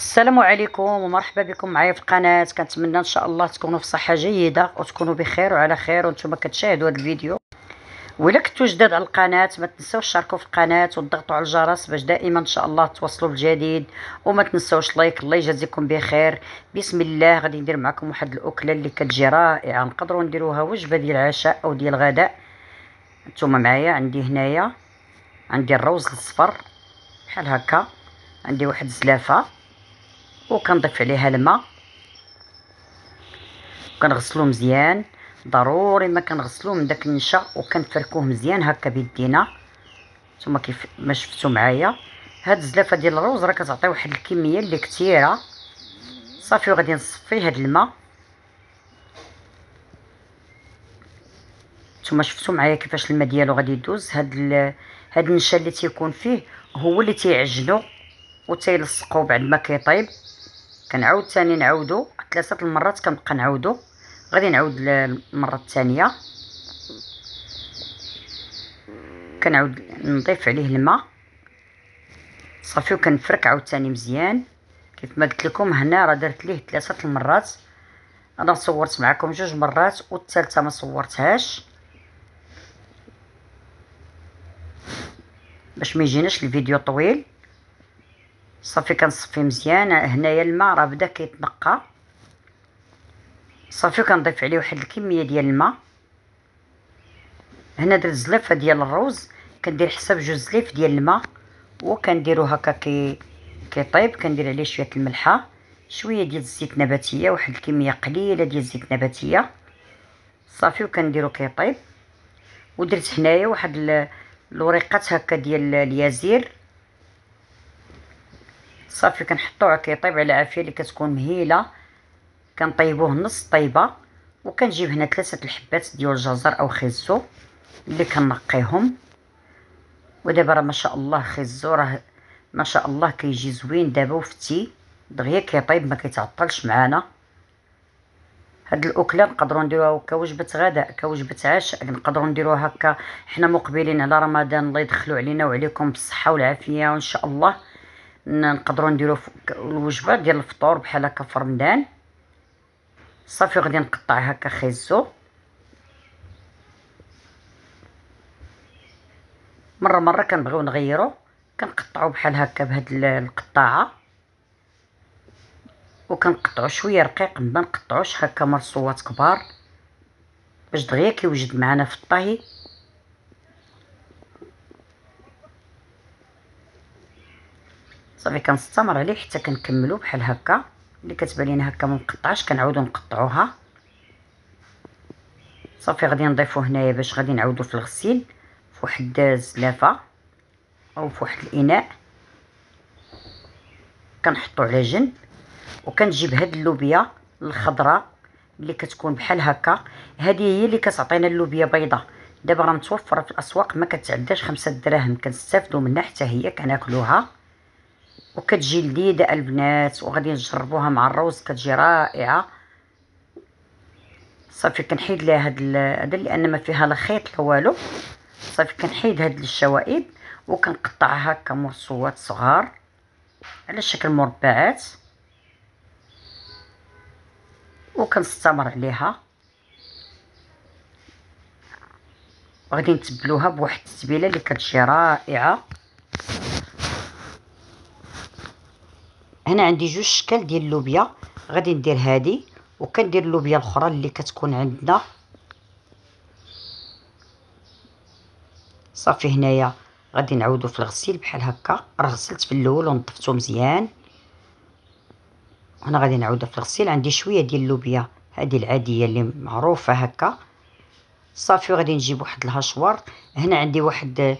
السلام عليكم ومرحبا بكم معايا في القناة. كنتمنى إن شاء الله تكونوا في صحة جيدة وتكونوا بخير وعلى خير. وأنتم كتشاهدوا هذا الفيديو. ولا كنتوا جداد على القناة ما تنساوش تشاركوا في القناة وتضغطوا على الجرس باش دائما إن شاء الله توصلوا بالجديد وما تنساوش لايك الله يجازيكم بخير. بسم الله غادي ندير معكم واحد الأكلة اللي كتجي رائعة. نقدروا نديروها وجبة ديال العشاء أو ديال الغداء نتوما معايا عندي هنايا عندي الروز الصفر. بحال هكا. عندي واحد الزلافة. وكنضيف عليها الماء. كنغسلو مزيان. ضروري ما كنغسلوه من داك النشا وكنفركوه مزيان هكا بيدينا. نتوما كيف ما شفتو معايا. هاد الزلافة ديال الروز راه كتعطي واحد الكمية اللي كثيرة. صافي وغادي نصفي هاد الماء. نتوما شفتو معايا كيفاش الماء ديالو غادي يدوز. هاد ال... هاد النشا اللي تيكون فيه هو اللي تيعجنو وتيلصقو بعد ما كيطيب. كنعاود ثاني نعاودو. ثلاثة المرات كنبقى نعاودو. غادي نعاود المرة الثانية. كنعاود نضيف عليه الماء. صافي وكنفرك عاوتاني مزيان. كيف ما قلت لكم هنا راه درت ليه ثلاثة المرات. أنا صورت معكم جوج مرات والثالثة ما صورتهاش. باش ما يجيناش الفيديو طويل. صافي كنصفي مزيان. هنايا الماء راه بدا كيتنقى. صافي كنضيف عليه واحد الكمية ديال الماء. هنا درت زلافه ديال الروز. كندير حساب جوج زليف ديال الماء. وكنديرو هكا كي كيطيب. كندير عليه شوية الملحة. شوية ديال الزيت نباتية. واحد الكمية قليلة ديال الزيت نباتية. صافي وكنديرو كيطيب. ودرت هنايا واحد الوريقات هكا ديال اليازير صافي كنحطوه كيطيب على عافية اللي كتكون مهيلة. كنطيبوه نص طيبة وكنجيب هنا ثلاثة الحبات ديال الجزر أو خيزو اللي كنقيهم ودابا راه ما شاء الله خيزو راه ما شاء الله كيجي زوين. دابا وفتي دغيا كيطيب ما كيتعطلش معانا. هاد الأكلة نقدروا نديروها كوجبه غداء كوجبه عشاء نقدروا نديروها هكا. حنا مقبلين على رمضان الله يدخلوا علينا وعليكم بالصحة والعافية وإن شاء الله نقدروا نديرو الوجبة ديال الفطور بحال هكا في رمضان صافي غادي نقطع هكا خيزو. مرة مرة كنبغيو نغيرو كنقطعو بحال هكا بهاد القطاعة. وكنقطعو شوية رقيق ما نقطعوش هكا مرصوات كبار. باش دغيا كيوجد معنا في الطهي. صافي كنستمر عليه حتى كنكملو بحال هكا. اللي كتبان لينا هكا ما مقطعش كنعاودو نقطعوها. صافي غادي نضيفو هنايا باش غادي نعاودو في الغسيل في واحد الزلافه أو في واحد الإناء. كنحطو على جنب وكنجيب هاد اللوبيا الخضراء اللي كتكون بحال هكا. هذه هي اللي كتعطينا اللوبيا بيضاء دابا راه متوفرة في الأسواق ما كتعداش خمسة دراهم. كنستافدوا منها حتى هي كناكلوها. وكتجي لذيذة البنات وغادي نجربوها مع الروز كتجي رائعة. صافي كنحيد ليها هاد هذا لأن ما فيها لا خيط لا والو. صافي كنحيد هاد الشوائب وكنقطعها هكا مرصوات صغار على شكل مربعات. وكنستمر عليها. وغادي نتبلوها بواحد التتبيلة اللي كتجي رائعة. هنا عندي جوج شكال ديال اللوبيا غادي ندير هادي وكندير اللوبيا الأخرى اللي كتكون عندنا. صافي هنايا غادي نعاودو في الغسيل بحال هكا. راه غسلت في الأول ونظفتو مزيان. هنا غادي نعاودو في الغسيل. عندي شوية ديال اللوبيا هذه العادية اللي معروفة هكا. صافي غادي نجيب واحد الهاشوار. هنا عندي واحد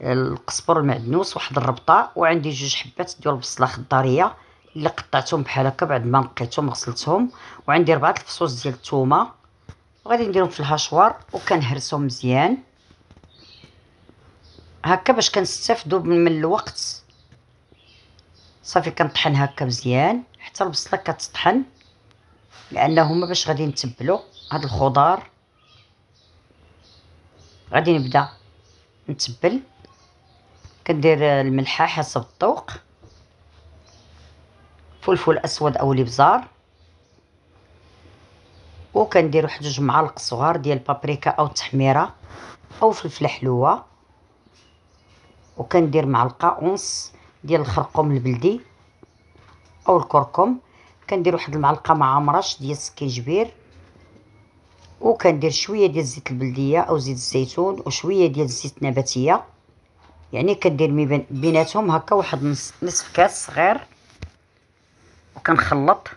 القزبر المعدنوس واحد الربطة وعندي جوج حبات ديال البصلة خضاريه اللي قطعتهم بحال هكا بعد ما نقيتهم غسلتهم وعندي ربعة الفصوص ديال الثومه وغادي نديرهم في الهاشوار وكنهرسهم مزيان. هكا باش كنستافدوا من الوقت. صافي كنطحن هكا مزيان حتى البصلة كتطحن لأنه هما باش غادي نتبلو هاد الخضار. غادي نبدأ نتبل. كندير الملحة حسب الذوق. فلفل أسود أو الإبزار. وكندير واحد جوج معالق صغار ديال البابريكا أو التحميره أو فلفلة حلوة. وكندير معلقة ونص ديال الخرقوم البلدي أو الكركم. كندير واحد المعلقة مع مرش ديال السكينجبير وكندير شوية ديال الزيت البلدية أو زيت الزيتون وشوية ديال الزيت النباتيه يعني كدير بيناتهم هكا واحد نصف كاس صغير. وكنخلط.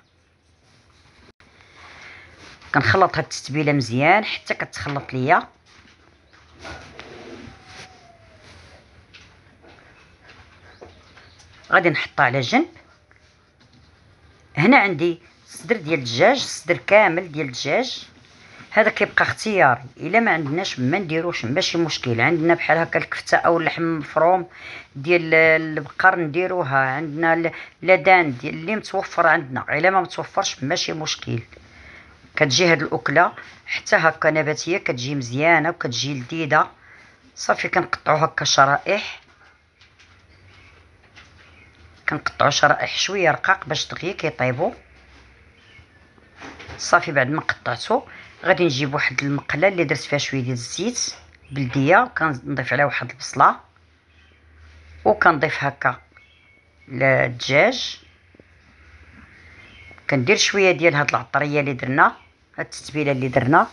كنخلط هاد التتبيلة مزيان حتى كتخلط ليا. غادي نحطها على جنب. هنا عندي صدر ديال الدجاج صدر كامل ديال الدجاج. هذا كيبقى اختياري. إلا ما عندناش ما نديروش ماشي مشكل. عندنا بحال هكا الكفتة أو اللحم مفروم ديال البقر نديروها. عندنا لدان ديال اللي متوفر عندنا. إلا ما متوفرش ماشي مشكل. كتجي هاد الأكلة حتى هكا نباتية كتجي مزيانة وكتجي لذيذة. صافي كنقطعو هكا شرائح كنقطعو شرائح شوية رقاق باش دغيا كيطيبوا صافي بعد ما قطعتو غادي نجيب واحد المقلة اللي درت فيها شوية ديال الزيت بلدية وكنضيف عليها واحد البصلة وكنضيف هكا الدجاج. كندير شوية ديال هاد العطرية اللي درنا هاد التتبيلة اللي درنا.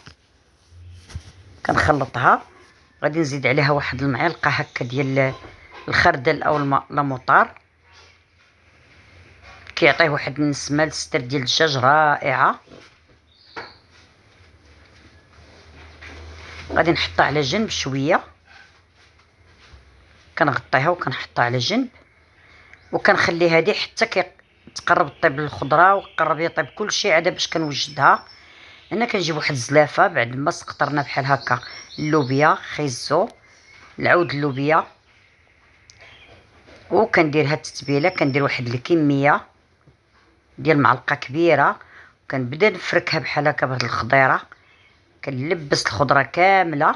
كنخلطها. غادي نزيد عليها واحد المعلقة هكا ديال الخردل أو المطار كيعطيه واحد النسمة للستر ديال الدجاج رائعة. غادي نحطها على جنب شوية. كنغطيها وكنحطها على جنب. وكنخلي هذه حتى كتقرب طيب الخضره وقرب يطيب كلشي عاد باش كنوجدها. هنا كنجيب واحد الزلافة بعد ما سقطرنا بحال هكا. اللوبيا خيزو العود اللوبيا. وكندير هاد التتبيلة كندير واحد الكمية ديال معلقة كبيرة. كنبدا نفركها بحال هكا بهاد الخضيرة. كنلبس الخضرة كاملة.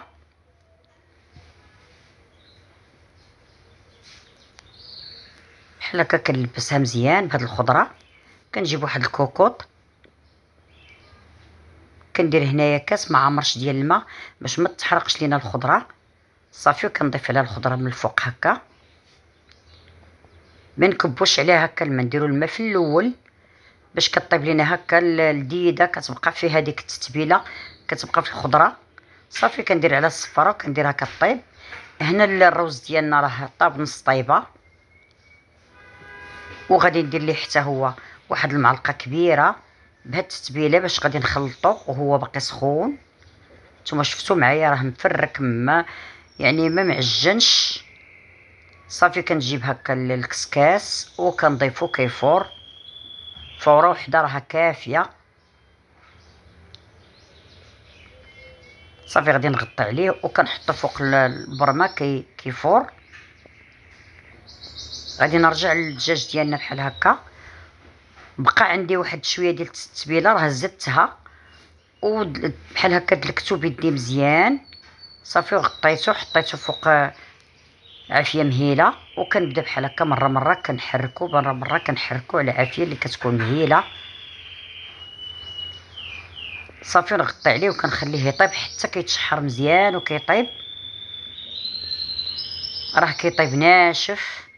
بحال هكا كنلبسها مزيان بهاد الخضرة. كنجيب واحد الكوكوط. كندير هنايا كاس مع مرش ديال الماء باش ما تحرقش لينا الخضرة. صافي كنضيف عليها الخضرة من الفوق هكا. ما نكبوش عليها هكا الماء نديرو الماء في الأول باش كطيب لينا هكا اللذيذه كتبقى في هذيك التتبيلة. كتبقى في الخضره صافي كندير على الصفارة وكنديرها كطيب هنا الروز ديالنا راه طاب نص طيبه وغادي ندير ليه حتى هو واحد المعلقة كبيرة بهاد التتبيلة باش غادي نخلطو وهو باقي سخون. نتوما شفتوا معايا راه مفرك ما يعني ما معجنش. صافي كنجيب هكا الكسكاس وكنضيفو كيفور. فورة وحدة راها كافية. صافي غادي نغطي عليه وكنحطو فوق البرمة كي كيفور. غادي نرجع للدجاج ديالنا بحال هكا. بقى عندي واحد شوية ديال التتبيلة راه زدتها. وبحال هكا دلكتو بيدي مزيان. صافي وغطيتو حطيتو فوق عافية مهيلة. وكنبدأ بحال هكا مرة مرة كنحركو مرة مرة كنحركو على عافية اللي كتكون مهيلة. صافي نغطي عليه وكنخليه يطيب حتى كيتشحر مزيان وكيطيب. راه كيطيب ناشف.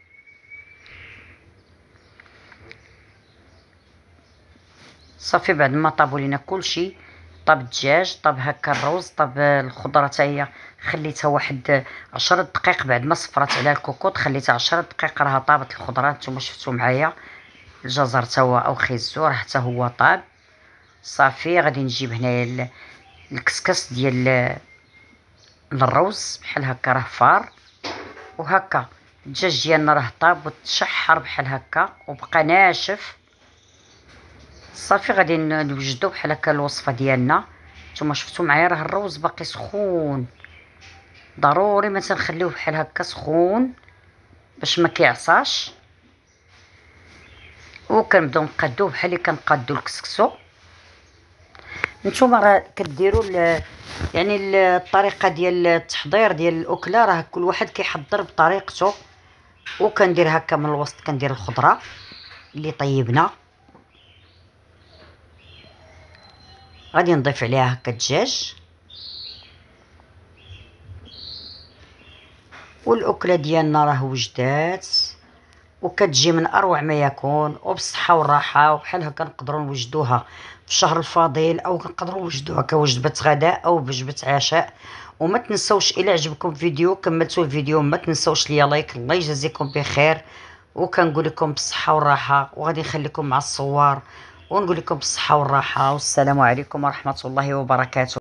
صافي بعد ما طابوا لينا كلشي طاب الدجاج طاب هكا الروز طاب الخضرة حتى هي خليتها واحد عشرة دقائق بعد ما صفرات عليها الكوكوط خليتها عشرة دقائق راها طابت الخضرة. نتوما شفتوا معايا الجزر حتى هو أو خيزو راه حتى هو طاب. صافي غادي نجيب هنايا الكسكس ديال الروز بحال هكا راه فار. وهكا الدجاج ديالنا راه طاب وتشحر بحال هكا وبقى ناشف. صافي غادي نوجدو بحال هكا الوصفة ديالنا. نتوما شفتوا معايا راه الروز باقي سخون. ضروري ما تنخليوه بحال هكا سخون باش ما كيعصاش. وكنبداو نقادوه بحال اللي كنقادو الكسكسو. نتوما راه كديروا يعني الطريقة ديال التحضير ديال الأكلة راه كل واحد كيحضر بطريقته. وكندير هكا من الوسط كندير الخضرة اللي طيبنا. غادي نضيف عليها هكا الدجاج. والأكلة ديالنا راه وجدات. وكتجي من أروع ما يكون وبالصحة والراحة وبحال هكا نقدروا نوجدوها. الشهر الفضيل أو نقدروا نوجدوها كوجبه غداء أو وجبه عشاء. وما تنسوش إلى عجبكم الفيديو كملتوا الفيديو ما تنسوش ليا لايك الله يجازيكم بخير. وكنقول لكم بالصحة والراحة وغادي نخليكم مع الصور ونقول لكم بالصحة والراحة. والسلام عليكم ورحمة الله وبركاته.